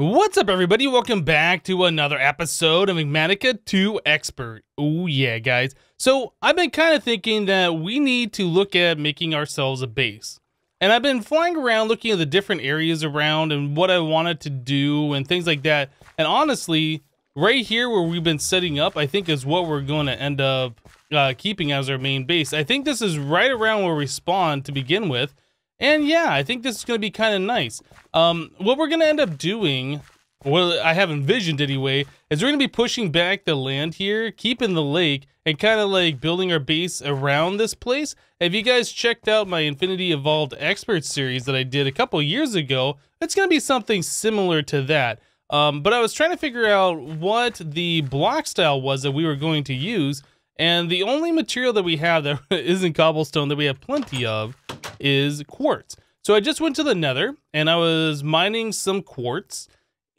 What's up, everybody? Welcome back to another episode of Enigmatica 2 Expert. Oh, yeah, guys. So, I've been kind of thinking that we need to look at making ourselves a base. And I've been flying around looking at the different areas around and what I wanted to do and things like that. And honestly, right here where we've been setting up, I think is what we're going to end up uh, keeping as our main base. I think this is right around where we spawn to begin with. And yeah, I think this is going to be kind of nice. Um, what we're going to end up doing, well, I have envisioned anyway, is we're going to be pushing back the land here, keeping the lake, and kind of like building our base around this place. If you guys checked out my Infinity Evolved Expert series that I did a couple years ago, it's going to be something similar to that. Um, but I was trying to figure out what the block style was that we were going to use, and the only material that we have that isn't cobblestone that we have plenty of is quartz. So I just went to the nether and I was mining some quartz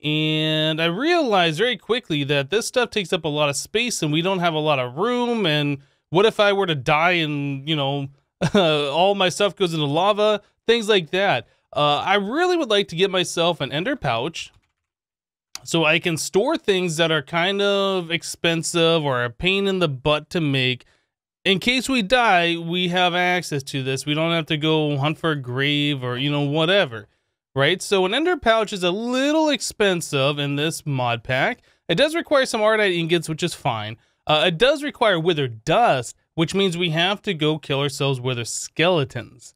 and I realized very quickly that this stuff takes up a lot of space and we don't have a lot of room. And what if I were to die and, you know, all my stuff goes into lava, things like that. Uh, I really would like to get myself an ender pouch so I can store things that are kind of expensive or a pain in the butt to make in case we die, we have access to this. We don't have to go hunt for a grave or, you know, whatever, right? So an ender pouch is a little expensive in this mod pack. It does require some ardite ingots, which is fine. Uh, it does require wither dust, which means we have to go kill ourselves wither skeletons.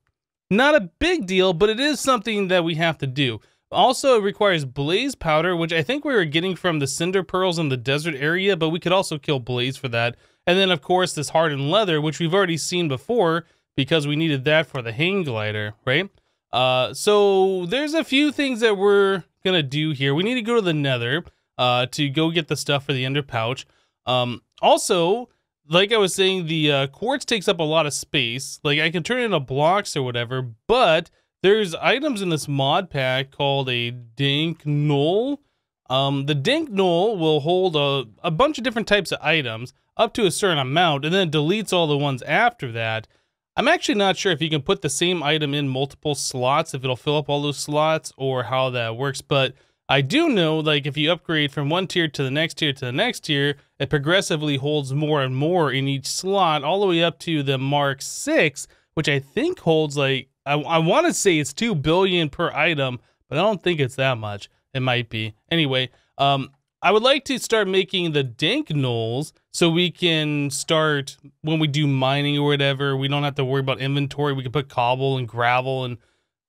Not a big deal, but it is something that we have to do. Also, requires blaze powder, which I think we were getting from the cinder pearls in the desert area, but we could also kill blaze for that. And then, of course, this hardened leather, which we've already seen before because we needed that for the hang glider, right? Uh, so there's a few things that we're going to do here. We need to go to the nether uh, to go get the stuff for the ender pouch. Um, also, like I was saying, the uh, quartz takes up a lot of space. Like I can turn it into blocks or whatever, but there's items in this mod pack called a Dank Null. Um, the Dank Null will hold a, a bunch of different types of items up to a certain amount and then deletes all the ones after that. I'm actually not sure if you can put the same item in multiple slots, if it'll fill up all those slots or how that works. But I do know, like, if you upgrade from one tier to the next tier to the next tier, it progressively holds more and more in each slot, all the way up to the Mark 6, which I think holds, like, I, I want to say it's 2 billion per item, but I don't think it's that much. It might be. Anyway, um, I would like to start making the dank nulls so we can start when we do mining or whatever. We don't have to worry about inventory. We can put cobble and gravel and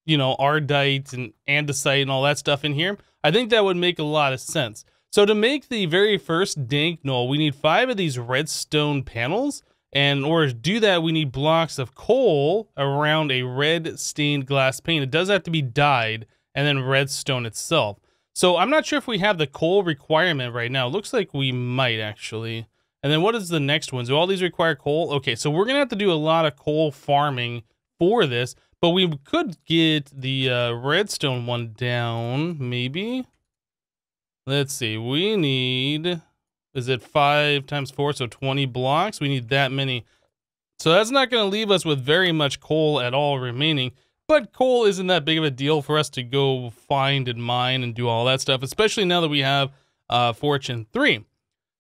you know ardite and andesite and all that stuff in here. I think that would make a lot of sense. So to make the very first dank null, we need five of these redstone panels. And in order to do that, we need blocks of coal around a red stained glass pane. It does have to be dyed and then redstone itself. So I'm not sure if we have the coal requirement right now. It looks like we might actually. And then what is the next one? Do all these require coal? Okay, so we're going to have to do a lot of coal farming for this. But we could get the uh, redstone one down, maybe. Let's see. We need, is it 5 times 4, so 20 blocks? We need that many. So that's not going to leave us with very much coal at all remaining. But coal isn't that big of a deal for us to go find and mine and do all that stuff, especially now that we have uh, Fortune 3.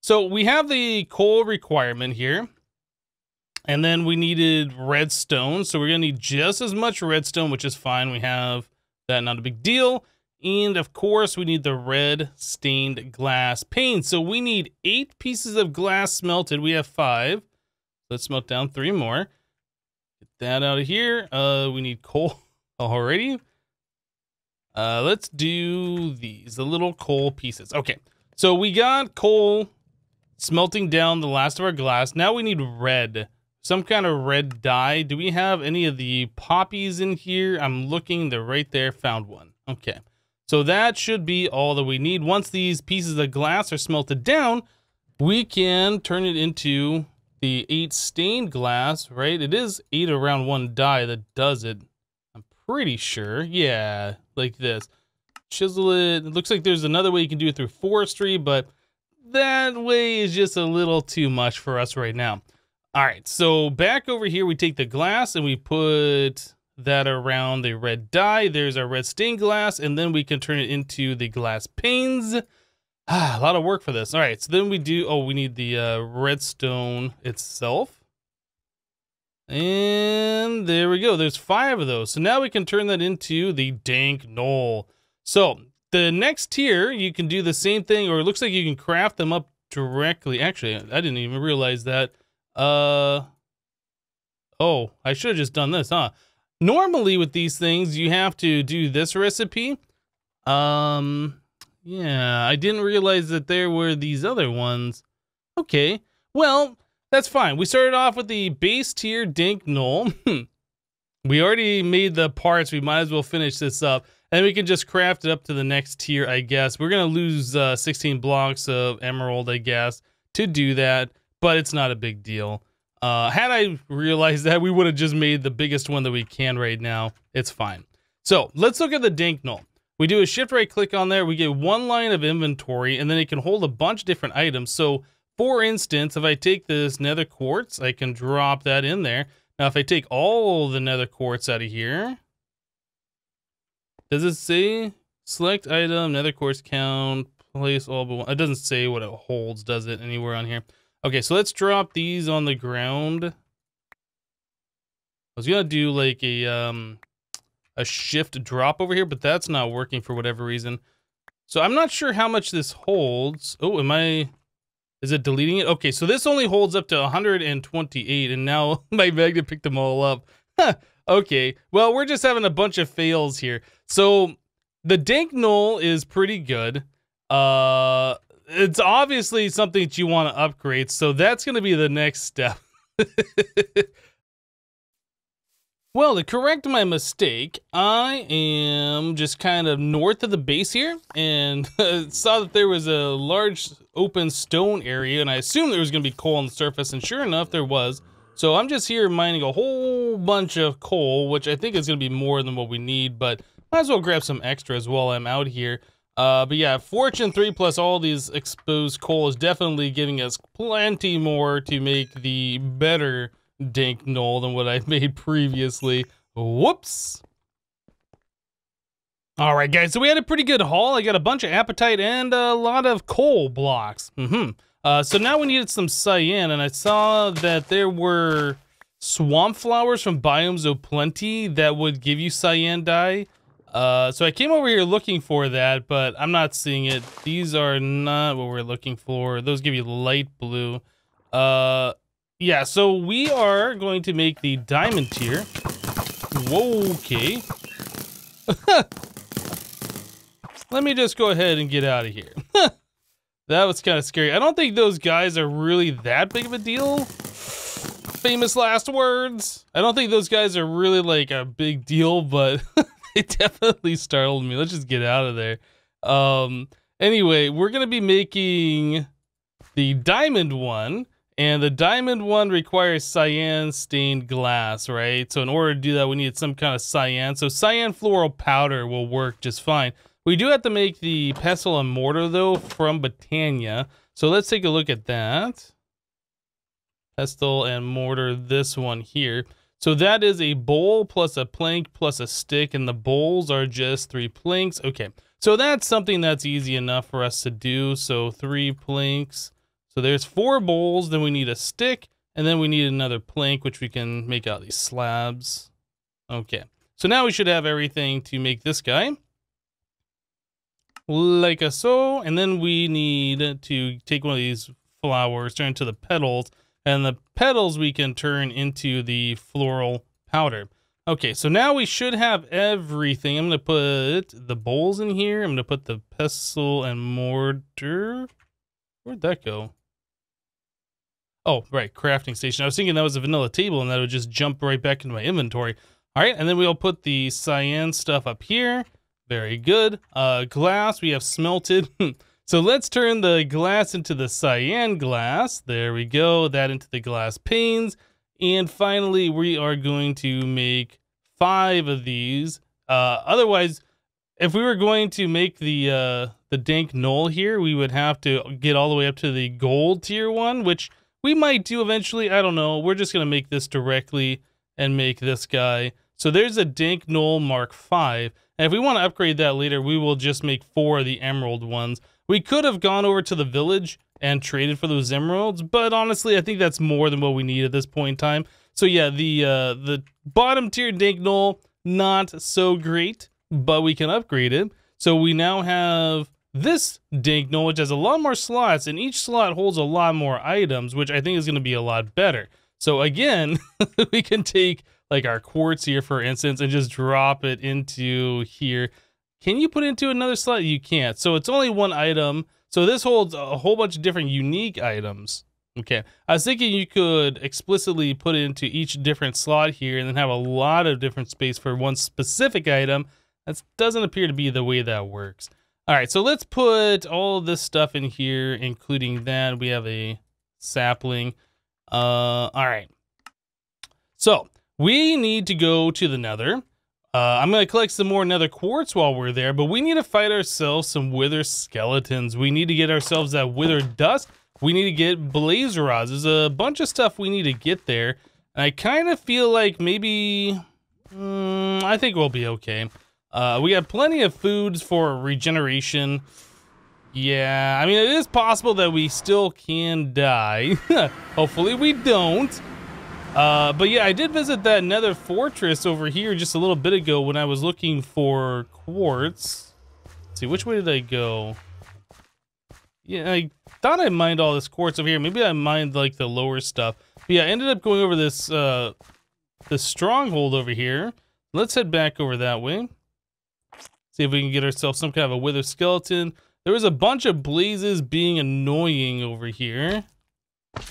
So we have the coal requirement here. And then we needed redstone. So we're going to need just as much redstone, which is fine. We have that, not a big deal. And of course, we need the red stained glass pane. So we need eight pieces of glass smelted. We have five. Let's smelt down three more Get that out of here. Uh, we need coal already. Uh, let's do these, the little coal pieces. Okay, so we got coal smelting down the last of our glass. Now we need red, some kind of red dye. Do we have any of the poppies in here? I'm looking, they're right there, found one. Okay, so that should be all that we need. Once these pieces of glass are smelted down, we can turn it into the eight stained glass, right? It is eight around one die that does it. I'm pretty sure. Yeah, like this. Chisel it. It looks like there's another way you can do it through forestry, but that way is just a little too much for us right now. All right, so back over here, we take the glass and we put that around the red dye. There's our red stained glass, and then we can turn it into the glass panes. Ah, a lot of work for this. All right, so then we do, oh, we need the uh, redstone itself. And there we go. There's five of those. So now we can turn that into the dank null. So the next tier, you can do the same thing, or it looks like you can craft them up directly. Actually, I didn't even realize that. Uh, oh, I should have just done this, huh? Normally with these things, you have to do this recipe. Um, yeah, I didn't realize that there were these other ones. Okay, well, that's fine. We started off with the base tier Dank Null. we already made the parts. We might as well finish this up. And we can just craft it up to the next tier, I guess. We're going to lose uh, 16 blocks of emerald, I guess, to do that. But it's not a big deal. Uh, had I realized that, we would have just made the biggest one that we can right now. It's fine. So let's look at the Dank Null. We do a shift right click on there. We get one line of inventory and then it can hold a bunch of different items. So for instance, if I take this nether quartz, I can drop that in there. Now, if I take all the nether quartz out of here, does it say select item, nether quartz count, place all but one? It doesn't say what it holds, does it, anywhere on here? Okay, so let's drop these on the ground. I was gonna do like a um a shift drop over here, but that's not working for whatever reason. So I'm not sure how much this holds. Oh, am I is it deleting it? Okay, so this only holds up to 128, and now my magnet picked them all up. okay, well, we're just having a bunch of fails here. So the Dank Null is pretty good. Uh, it's obviously something that you want to upgrade, so that's going to be the next step. well, to correct my mistake, I am just kind of north of the base here and saw that there was a large open stone area, and I assumed there was going to be coal on the surface, and sure enough, there was. So I'm just here mining a whole bunch of coal, which I think is going to be more than what we need, but might as well grab some extras while I'm out here. Uh, but yeah, Fortune 3 plus all these exposed coal is definitely giving us plenty more to make the better Dank Null than what I made previously. Whoops. All right, guys, so we had a pretty good haul. I got a bunch of apatite and a lot of coal blocks. Mm-hmm. Uh, so now we needed some cyan, and I saw that there were swamp flowers from Biomes O' Plenty that would give you cyan dye. Uh, so I came over here looking for that, but I'm not seeing it. These are not what we're looking for. Those give you light blue. Uh, yeah, so we are going to make the diamond tier. Whoa, okay. Let me just go ahead and get out of here. that was kind of scary. I don't think those guys are really that big of a deal. Famous last words. I don't think those guys are really like a big deal, but it definitely startled me. Let's just get out of there. Um, anyway, we're going to be making the diamond one. And the diamond one requires cyan stained glass, right? So in order to do that, we need some kind of cyan. So cyan floral powder will work just fine. We do have to make the pestle and mortar, though, from Botania. So let's take a look at that. Pestle and mortar, this one here. So that is a bowl plus a plank plus a stick, and the bowls are just three planks. Okay, so that's something that's easy enough for us to do. So three planks. So there's four bowls, then we need a stick, and then we need another plank, which we can make out these slabs. Okay, so now we should have everything to make this guy. Like a so, and then we need to take one of these flowers, turn to the petals, and the petals we can turn into the floral powder. Okay, so now we should have everything. I'm going to put the bowls in here. I'm going to put the pestle and mortar. Where'd that go? Oh, right, crafting station. I was thinking that was a vanilla table and that would just jump right back into my inventory. All right, and then we'll put the cyan stuff up here. Very good. Uh, glass we have smelted. So let's turn the glass into the cyan glass. There we go. That into the glass panes. And finally, we are going to make five of these. Uh, otherwise, if we were going to make the uh, the dank null here, we would have to get all the way up to the gold tier one, which we might do eventually. I don't know. We're just going to make this directly and make this guy. So there's a Dank Null Mark five. And if we want to upgrade that later, we will just make four of the emerald ones. We could have gone over to the village and traded for those emeralds, but honestly, I think that's more than what we need at this point in time. So yeah, the uh, the bottom tier Dank Null, not so great, but we can upgrade it. So we now have this Dank Null, which has a lot more slots, and each slot holds a lot more items, which I think is going to be a lot better. So again, we can take like our quartz here, for instance, and just drop it into here. Can you put into another slot? You can't. So it's only one item. So this holds a whole bunch of different unique items. Okay, I was thinking you could explicitly put it into each different slot here and then have a lot of different space for one specific item. That doesn't appear to be the way that works. All right, so let's put all this stuff in here, including that. We have a sapling. Uh, all right. So we need to go to the nether. Uh, I'm going to collect some more nether quartz while we're there, but we need to fight ourselves some wither skeletons. We need to get ourselves that wither dust. We need to get blaze rods. There's a bunch of stuff we need to get there. And I kind of feel like maybe... Mm, I think we'll be okay. Uh, we have plenty of foods for regeneration. Yeah, I mean, it is possible that we still can die. Hopefully we don't. Uh, but yeah, I did visit that nether fortress over here just a little bit ago when I was looking for quartz. Let's see, which way did I go? Yeah, I thought I mined all this quartz over here. Maybe I mined like the lower stuff. But yeah, I ended up going over this, uh, the stronghold over here. Let's head back over that way. See if we can get ourselves some kind of a wither skeleton. There was a bunch of blazes being annoying over here.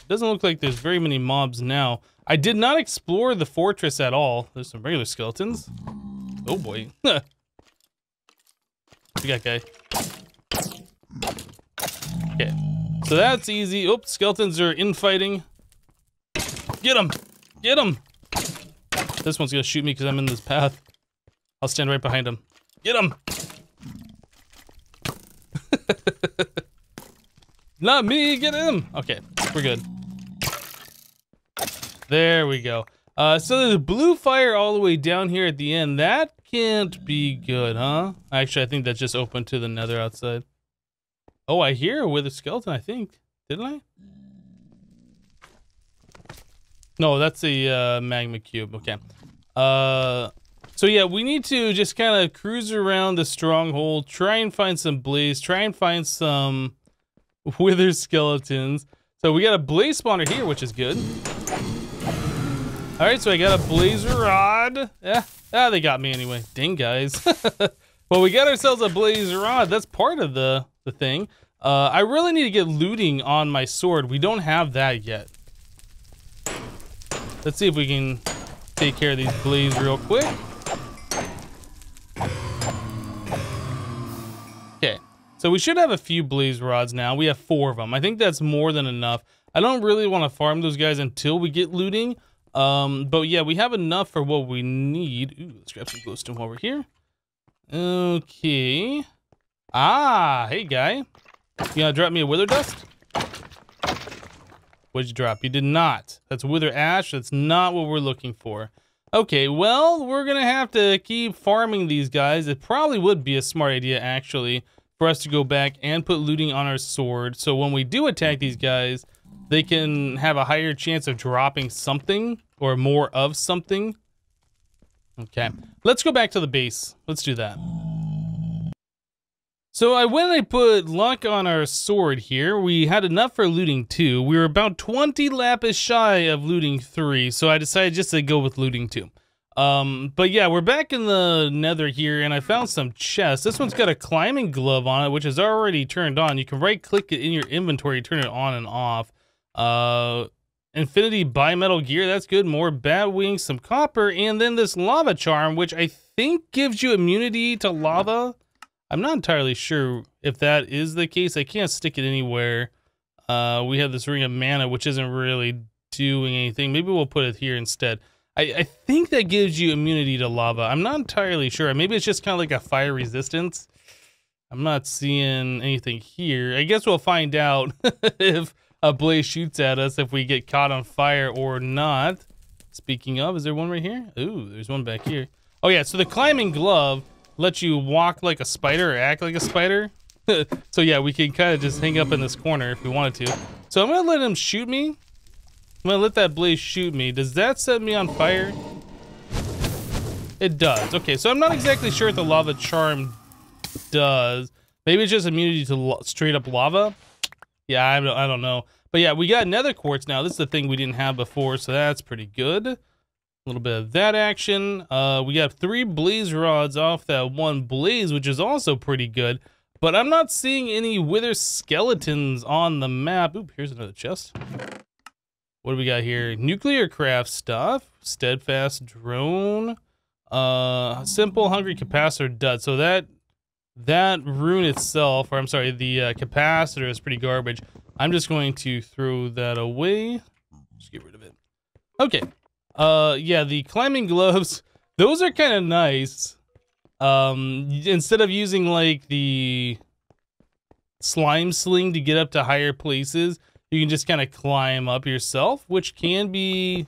Doesn't look like there's very many mobs now. I did not explore the fortress at all. There's some regular skeletons. Oh boy. you got guy. Okay. So that's easy. Oops, skeletons are infighting. Get him! Get him! This one's gonna shoot me because I'm in this path. I'll stand right behind him. Get him! Not me, get him! Okay, we're good. There we go. Uh, so there's blue fire all the way down here at the end. That can't be good, huh? Actually, I think that's just open to the nether outside. Oh, I hear a wither skeleton, I think. Didn't I? No, that's a uh, magma cube. Okay. Uh, so yeah, we need to just kind of cruise around the stronghold, try and find some blaze, try and find some wither skeletons. So we got a blaze spawner here, which is good. All right, so I got a blazer rod. Yeah, ah, they got me anyway. Ding, guys. well, we got ourselves a blazer rod. That's part of the, the thing. Uh, I really need to get looting on my sword. We don't have that yet. Let's see if we can take care of these blaze real quick. So we should have a few blaze rods now. We have four of them. I think that's more than enough. I don't really want to farm those guys until we get looting. Um, but yeah, we have enough for what we need. Ooh, let's grab some glowstone while we're here. Okay. Ah, hey guy. You gonna drop me a wither dust? What'd you drop? You did not. That's wither ash. That's not what we're looking for. Okay, well, we're gonna have to keep farming these guys. It probably would be a smart idea, actually, for us to go back and put looting on our sword. So when we do attack these guys, they can have a higher chance of dropping something or more of something. Okay, let's go back to the base. Let's do that. So I went and I put luck on our sword here. We had enough for looting 2. We were about 20 lapis shy of looting 3, so I decided just to go with looting 2. Um, but yeah, we're back in the nether here, and I found some chests. This one's got a climbing glove on it, which is already turned on. You can right-click it in your inventory, turn it on and off. Uh, infinity bimetal gear, that's good. More bat wings, some copper, and then this lava charm, which I think gives you immunity to lava. I'm not entirely sure if that is the case. I can't stick it anywhere. Uh, we have this ring of mana, which isn't really doing anything. Maybe we'll put it here instead. I, I think that gives you immunity to lava. I'm not entirely sure. Maybe it's just kind of like a fire resistance. I'm not seeing anything here. I guess we'll find out if a blaze shoots at us if we get caught on fire or not. Speaking of, is there one right here? Ooh, there's one back here. Oh yeah, so the climbing glove lets you walk like a spider or act like a spider. so yeah, we can kind of just hang up in this corner if we wanted to. So I'm gonna let him shoot me. I'm gonna let that blaze shoot me. Does that set me on fire? It does. Okay, so I'm not exactly sure what the lava charm does. Maybe it's just immunity to straight up lava. Yeah, I don't, I don't know. But yeah, we got nether quartz now. This is the thing we didn't have before, so that's pretty good. A little bit of that action. Uh, we got three blaze rods off that one blaze, which is also pretty good. But I'm not seeing any wither skeletons on the map. Oop, here's another chest. What do we got here? Nuclear craft stuff. Steadfast drone. Uh, simple hungry capacitor dud. So that that rune itself, or I'm sorry, the uh, capacitor is pretty garbage. I'm just going to throw that away. Just get rid of it. Okay. Uh, yeah, the climbing gloves, those are kind of nice. Um, instead of using like the slime sling to get up to higher places, you can just kind of climb up yourself, which can be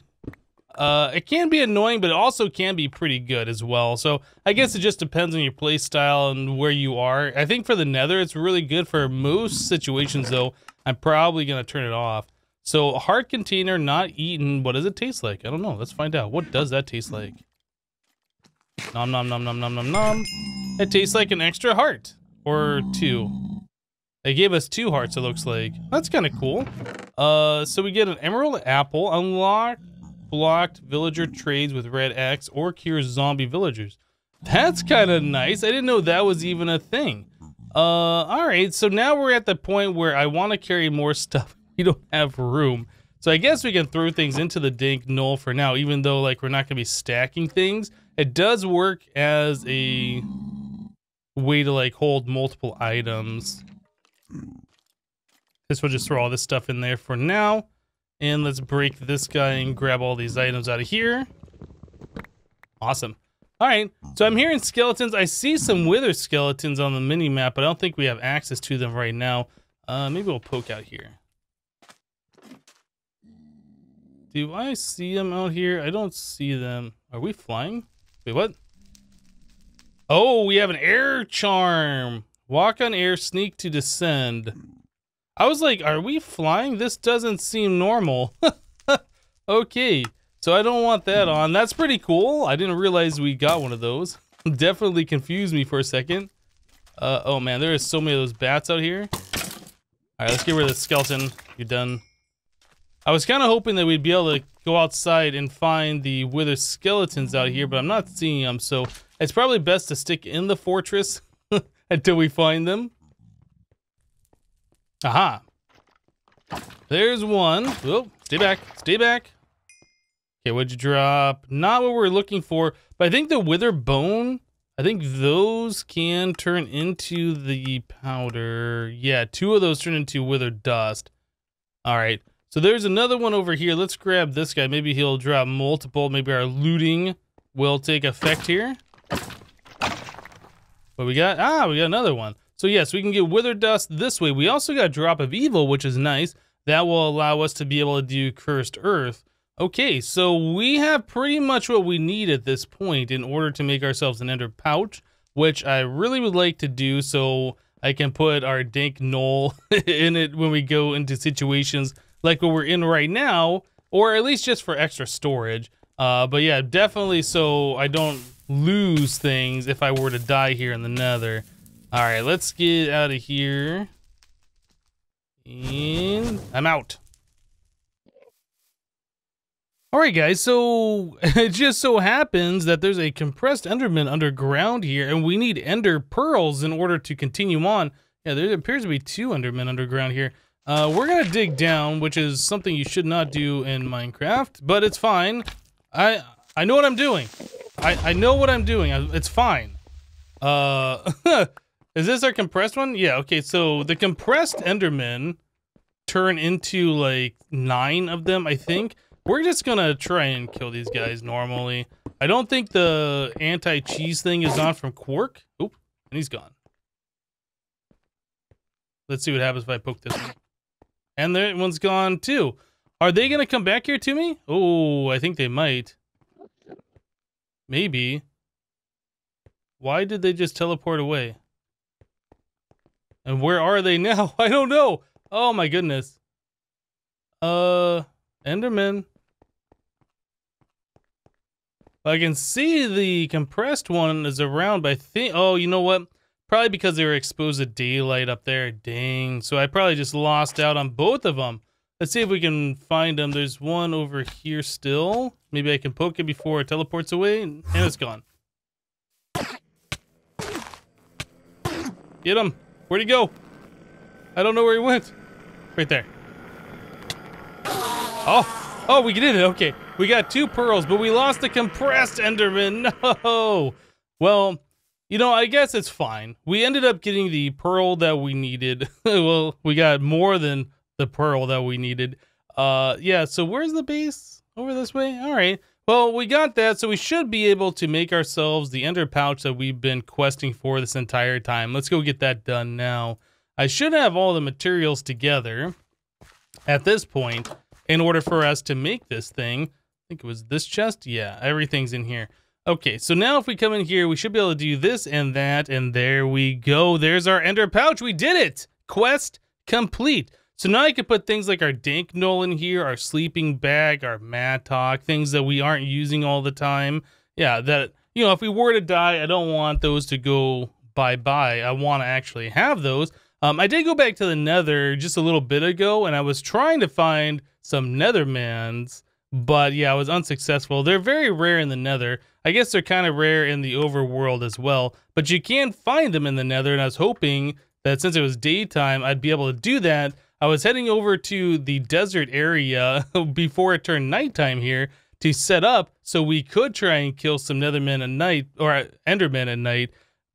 uh, it can be annoying, but it also can be pretty good as well. So I guess it just depends on your play style and where you are. I think for the nether, it's really good for most situations, though. I'm probably going to turn it off. So heart container not eaten. What does it taste like? I don't know. Let's find out. What does that taste like? Nom nom nom nom nom nom nom. It tastes like an extra heart. Or two. They gave us two hearts, it looks like. That's kind of cool. Uh, so we get an emerald apple. Unlock blocked villager trades with red X or cures zombie villagers. That's kind of nice. I didn't know that was even a thing. Uh, all right. So now we're at the point where I want to carry more stuff. We don't have room. So I guess we can throw things into the Dank Null for now, even though like we're not going to be stacking things. It does work as a way to like hold multiple items. This will just throw all this stuff in there for now. And let's break this guy and grab all these items out of here. Awesome. All right, so I'm hearing skeletons. I see some wither skeletons on the mini map, but I don't think we have access to them right now. Uh, maybe we'll poke out here. Do I see them out here? I don't see them. Are we flying? Wait, what? Oh, we have an air charm. Walk on air, sneak to descend. I was like, are we flying? This doesn't seem normal. okay, so I don't want that on. That's pretty cool. I didn't realize we got one of those. Definitely confused me for a second. Uh, oh man, there is so many of those bats out here. All right, let's get rid of the skeleton. You're done. I was kind of hoping that we'd be able to go outside and find the wither skeletons out here, but I'm not seeing them, so it's probably best to stick in the fortress until we find them. Aha. There's one. Oh, stay back. Stay back. Okay, what'd you drop? Not what we're looking for, but I think the wither bone, I think those can turn into the powder. Yeah, two of those turn into wither dust. All right. So there's another one over here. Let's grab this guy. Maybe he'll drop multiple. Maybe our looting will take effect here. What we got? Ah, we got another one. So yes, we can get Wither Dust this way. We also got Drop of Evil, which is nice. That will allow us to be able to do Cursed Earth. Okay, so we have pretty much what we need at this point in order to make ourselves an Ender Pouch, which I really would like to do so I can put our Dank Null in it when we go into situations like what we're in right now, or at least just for extra storage. Uh, but yeah, definitely so I don't lose things if I were to die here in the nether. All right, let's get out of here. And I'm out. All right, guys, so it just so happens that there's a compressed Enderman underground here, and we need Ender Pearls in order to continue on. Yeah, there appears to be two Endermen underground here. Uh, we're going to dig down, which is something you should not do in Minecraft, but it's fine. I I know what I'm doing. I, I know what I'm doing. It's fine. Uh... Is this our compressed one? Yeah, okay, so the compressed Endermen turn into like nine of them, I think. We're just gonna try and kill these guys normally. I don't think the anti-cheese thing is on from Quark. Oop, and he's gone. Let's see what happens if I poke this one. And that one's gone too. Are they going to come back here to me? Oh, I think they might. Maybe. Why did they just teleport away? And where are they now? I don't know. Oh my goodness. Uh, Enderman. I can see the compressed one is around, but I think, oh, you know what? Probably because they were exposed to daylight up there. Dang. So I probably just lost out on both of them. Let's see if we can find them. There's one over here still. Maybe I can poke it before it teleports away, and it's gone. Get him. Where'd he go? I don't know where he went. Right there. Oh, oh, we did it. Okay. We got two pearls, but we lost the compressed Enderman. No. Well, you know, I guess it's fine. We ended up getting the pearl that we needed. well, we got more than the pearl that we needed. Uh, yeah, so where's the base? Over this way? All right. Well, we got that, so we should be able to make ourselves the ender pouch that we've been questing for this entire time. Let's go get that done now. I should have all the materials together at this point in order for us to make this thing. I think it was this chest. Yeah, everything's in here. Okay, so now if we come in here, we should be able to do this and that, and there we go. There's our ender pouch. We did it! Quest complete. So now I can put things like our dank null in here, our sleeping bag, our mattock, things that we aren't using all the time. Yeah, that, you know, if we were to die, I don't want those to go bye-bye. I want to actually have those. Um, I did go back to the nether just a little bit ago, and I was trying to find some nethermans, but yeah, I was unsuccessful. They're very rare in the nether. I guess they're kind of rare in the overworld as well, but you can find them in the nether, and I was hoping that since it was daytime, I'd be able to do that I was heading over to the desert area before it turned nighttime here to set up so we could try and kill some Nethermen at night or Endermen at night.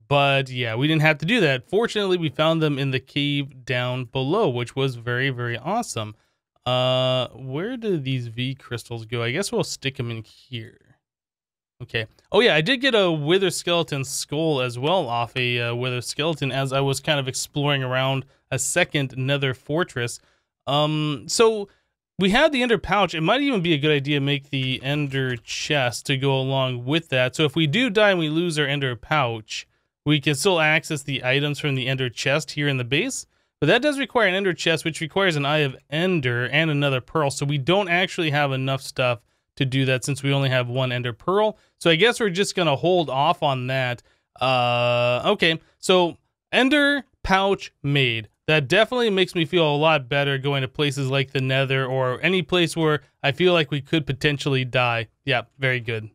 But yeah, we didn't have to do that. Fortunately, we found them in the cave down below, which was very, very awesome. Uh, where did these V crystals go? I guess we'll stick them in here. Okay. Oh yeah, I did get a wither skeleton skull as well off a uh, wither skeleton as I was kind of exploring around a second nether fortress. Um, so we have the ender pouch. It might even be a good idea to make the ender chest to go along with that. So if we do die and we lose our ender pouch, we can still access the items from the ender chest here in the base. But that does require an ender chest, which requires an eye of ender and another pearl. So we don't actually have enough stuff to do that since we only have one ender pearl. So I guess we're just going to hold off on that. Uh, okay, so ender pouch made. That definitely makes me feel a lot better going to places like the nether or any place where I feel like we could potentially die. Yeah, very good.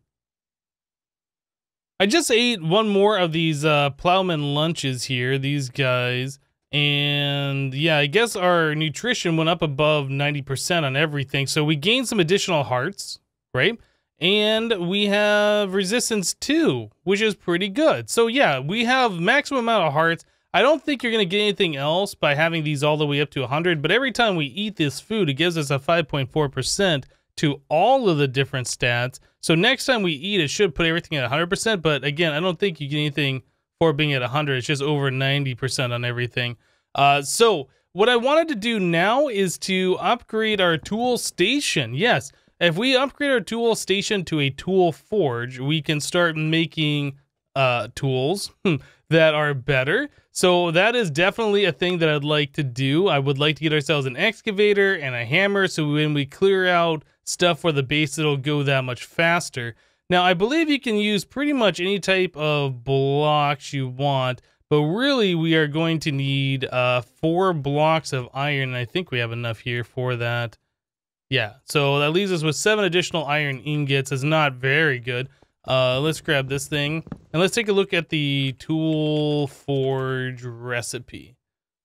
I just ate one more of these uh, plowman lunches here, these guys. And yeah, I guess our nutrition went up above 90% on everything. So we gained some additional hearts right? And we have resistance 2, which is pretty good. So yeah, we have maximum amount of hearts. I don't think you're going to get anything else by having these all the way up to 100, but every time we eat this food, it gives us a 5.4% to all of the different stats. So next time we eat, it should put everything at 100%, but again, I don't think you get anything for being at 100. It's just over 90% on everything. Uh, so what I wanted to do now is to upgrade our tool station. Yes, if we upgrade our tool station to a tool forge, we can start making uh, tools that are better. So that is definitely a thing that I'd like to do. I would like to get ourselves an excavator and a hammer so when we clear out stuff for the base, it'll go that much faster. Now, I believe you can use pretty much any type of blocks you want, but really we are going to need uh, four blocks of iron. I think we have enough here for that. Yeah, so that leaves us with seven additional iron ingots. Is not very good. Uh, let's grab this thing and let's take a look at the tool forge recipe.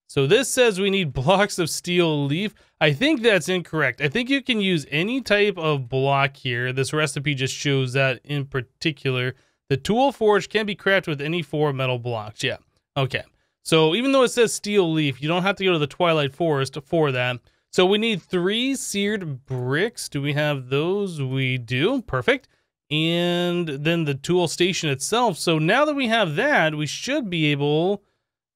So this says we need blocks of steeleaf. I think that's incorrect. I think you can use any type of block here. This recipe just shows that in particular. The tool forge can be crafted with any four metal blocks. Yeah, okay. So even though it says steeleaf, you don't have to go to the Twilight Forest for that. So we need three seared bricks. Do we have those? We do. Perfect. And then the tool station itself. So now that we have that, we should be able...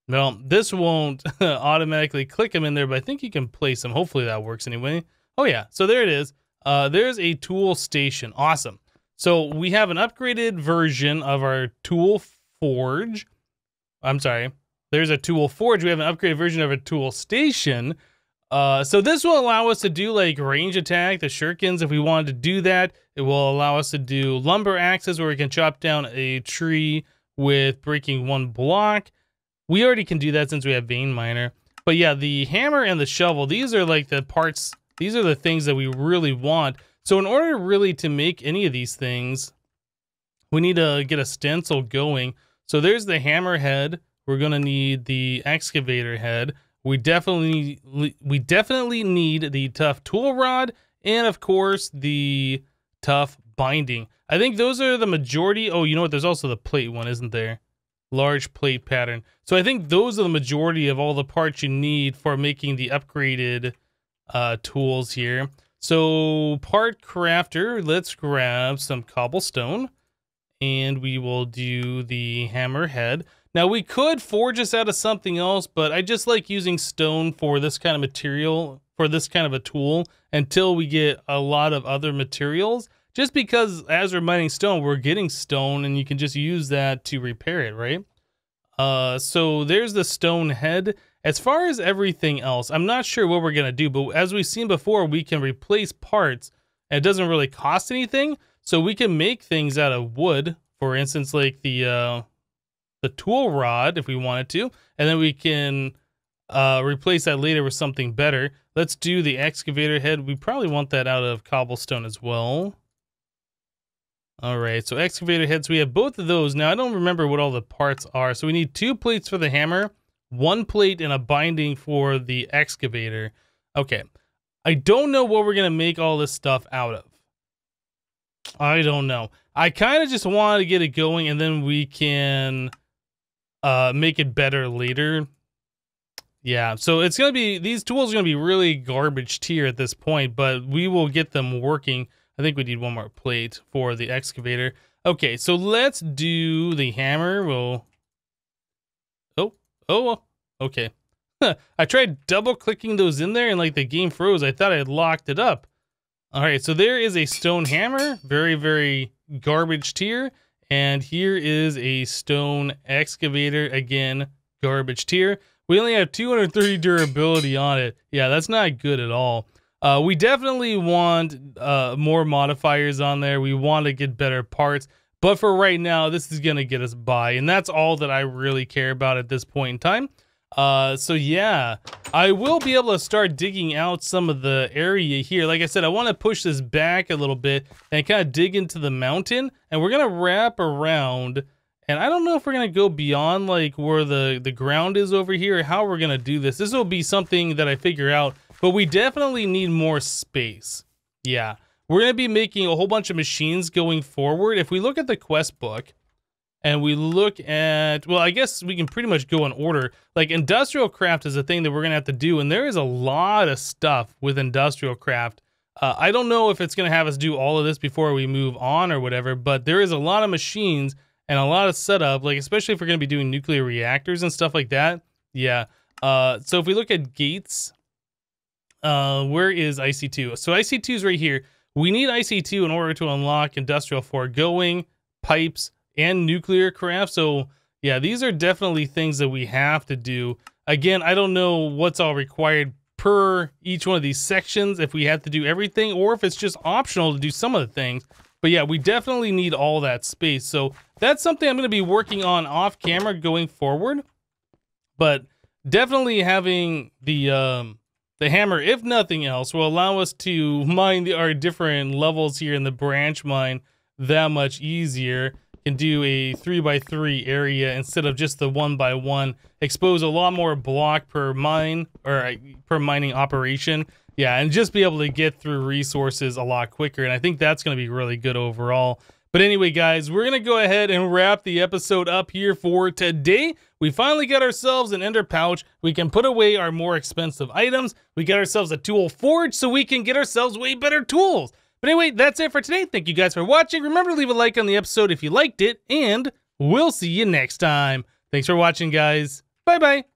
Well, this won't automatically click them in there, but I think you can place them. Hopefully that works anyway. Oh yeah, so there it is. Uh, there's a tool station. Awesome. So we have an upgraded version of our tool forge. I'm sorry. There's a tool forge. We have an upgraded version of a tool station. Uh, so this will allow us to do like range attack, the shurikens if we wanted to do that. It will allow us to do lumber axes where we can chop down a tree with breaking one block. We already can do that since we have vein miner. But yeah, the hammer and the shovel, these are like the parts, these are the things that we really want. So in order really to make any of these things, we need to get a stencil going. So there's the hammer head. We're going to need the excavator head. We definitely we definitely need the tough tool rod and of course the tough binding. I think those are the majority. Oh, you know what? There's also the plate one, isn't there? Large plate pattern. So I think those are the majority of all the parts you need for making the upgraded uh, tools here. So part crafter, let's grab some cobblestone and we will do the hammer head. Now we could forge this out of something else, but I just like using stone for this kind of material, for this kind of a tool, until we get a lot of other materials. Just because as we're mining stone, we're getting stone and you can just use that to repair it, right? Uh, so there's the stone head. As far as everything else, I'm not sure what we're going to do, but as we've seen before, we can replace parts and it doesn't really cost anything. So we can make things out of wood, for instance, like the, uh, the tool rod if we wanted to, and then we can uh, replace that later with something better. Let's do the excavator head. We probably want that out of cobblestone as well. All right, so excavator heads, we have both of those. Now, I don't remember what all the parts are. So we need two plates for the hammer, one plate and a binding for the excavator. Okay, I don't know what we're going to make all this stuff out of. I don't know. I kind of just wanted to get it going and then we can uh, make it better later. Yeah, so it's going to be, these tools are going to be really garbage tier at this point, but we will get them working. I think we need one more plate for the excavator. Okay, so let's do the hammer. We'll, oh, oh, okay. I tried double clicking those in there and like the game froze. I thought I had locked it up. All right, so there is a stone hammer, very, very garbage tier. And here is a stone excavator. Again, garbage tier. We only have 230 durability on it. Yeah, that's not good at all. Uh, we definitely want uh, more modifiers on there. We want to get better parts. But for right now, this is going to get us by. And that's all that I really care about at this point in time. Uh, so yeah, I will be able to start digging out some of the area here. Like I said, I want to push this back a little bit and kind of dig into the mountain. And we're going to wrap around. And I don't know if we're going to go beyond like where the, the ground is over here, how we're going to do this. This will be something that I figure out, but we definitely need more space. Yeah, we're going to be making a whole bunch of machines going forward. If we look at the quest book, and we look at, well, I guess we can pretty much go in order. Like industrial craft is a thing that we're going to have to do, and there is a lot of stuff with industrial craft. Uh, I don't know if it's going to have us do all of this before we move on or whatever, but there is a lot of machines and a lot of setup, like especially if we're going to be doing nuclear reactors and stuff like that. Yeah. Uh, so if we look at gates, uh, where is IC2? So IC2 is right here. We need IC2 in order to unlock industrial foregoing, pipes, and nuclear craft. So yeah, these are definitely things that we have to do. Again, I don't know what's all required per each one of these sections, if we have to do everything, or if it's just optional to do some of the things. But yeah, we definitely need all that space. So that's something I'm going to be working on off camera going forward. But definitely having the um, the hammer, if nothing else, will allow us to mine the, our different levels here in the branch mine that much easier can do a three by three area instead of just the one by one. Expose a lot more block per mine or uh, per mining operation. Yeah, and just be able to get through resources a lot quicker. And I think that's going to be really good overall. But anyway, guys, we're going to go ahead and wrap the episode up here for today. We finally got ourselves an ender pouch. We can put away our more expensive items. We got ourselves a tool forge so we can get ourselves way better tools. But anyway, that's it for today. Thank you guys for watching. Remember to leave a like on the episode if you liked it, and we'll see you next time. Thanks for watching, guys. Bye-bye.